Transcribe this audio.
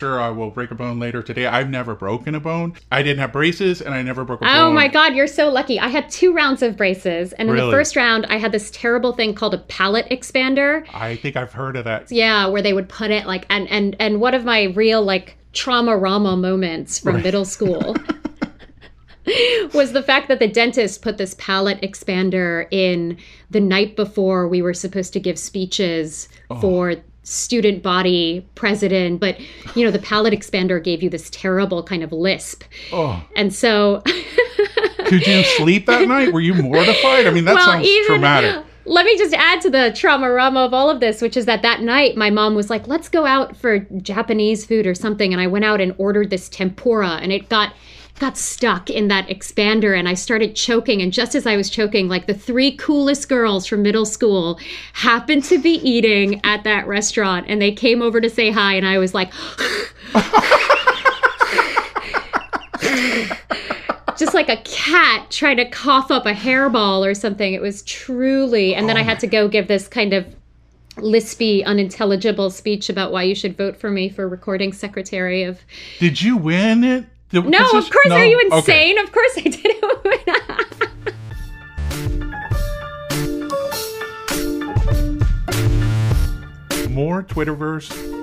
Sure, I will break a bone later today. I've never broken a bone. I didn't have braces, and I never broke a oh bone. Oh my god, you're so lucky. I had two rounds of braces, and in the first round, I had this terrible thing called a palate expander. I think I've heard of that. Yeah, where they would put it like, and and and one of my real like trauma rama moments from middle school. was the fact that the dentist put this palate expander in the night before we were supposed to give speeches oh. for student body president but you know the palate expander gave you this terrible kind of lisp Oh, and so could you sleep that night? Were you mortified? I mean, that sounds traumatic. Let me just add to the trauma rama of all of this, which is that that night my mom was like, "Let's go out for Japanese food or something," and I went out and ordered this tempura, and it got got stuck in that expander and I started choking. And just as I was choking like the three coolest girls from middle school happened to be eating at that restaurant and they came over to say hi and I was like just like a cat trying to cough up a hairball or something. It was truly, and then I oh had to go give this kind of lispy, unintelligible speech about why you should vote for me for recording secretary of. Did you win it? The No, of course, No? are you Okay. insane? Of course I didn't. More Twitterverse